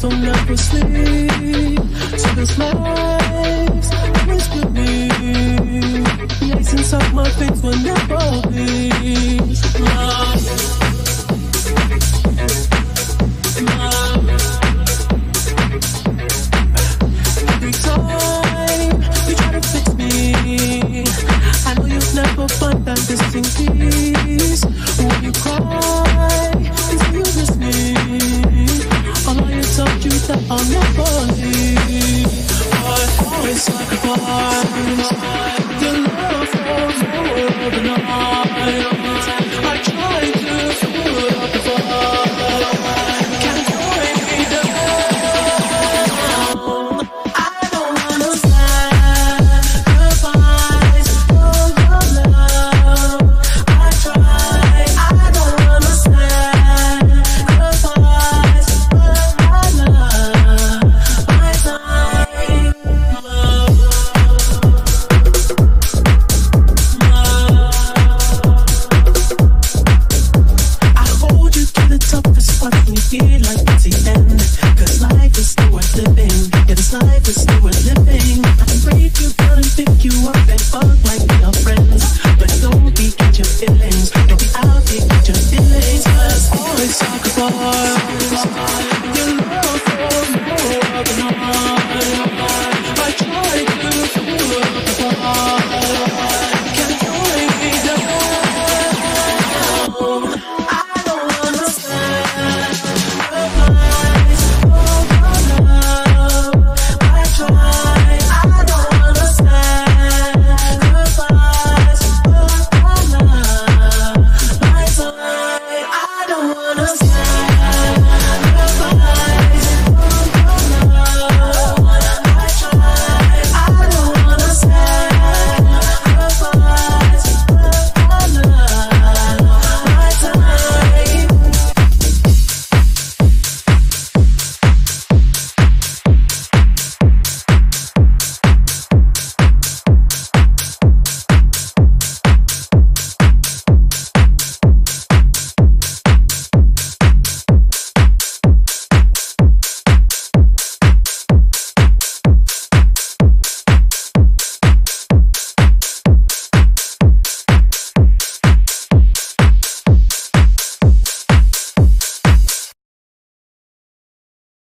don't ever sleep. So this life's Oh. we were living. I'm afraid you couldn't pick you up.